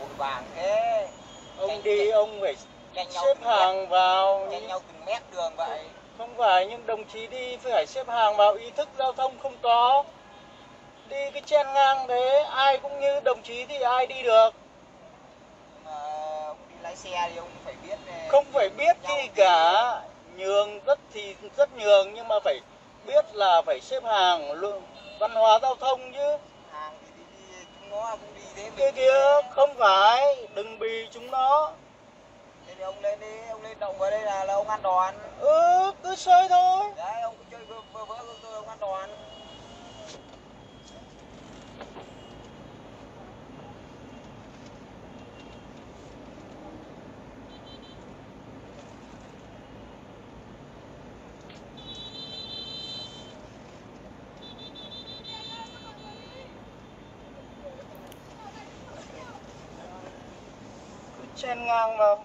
vội vàng thế ông đi ông phải tranh xếp từng mét, hàng vào tranh nhau từng mét đường vậy không phải nhưng đồng chí đi phải xếp hàng vào ý thức giao thông không có đi cái chen ngang thế ai cũng như đồng chí thì ai đi được mà đi lái xe thì ông phải biết eh, không phải biết gì cả nhường rất thì rất nhường nhưng mà phải biết là phải xếp hàng lượng văn hóa giao thông chứ hàng thì đi, đi chúng nó cũng đi thế kia mình kia phải đừng bì chúng nó. Thế thì ông lên đi ông lên động vào đây là là ông an toàn ừ cứ chơi thôi. Đấy ông cứ chơi vơ vơ trên chen ngang vào